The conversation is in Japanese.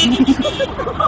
ハハハハ!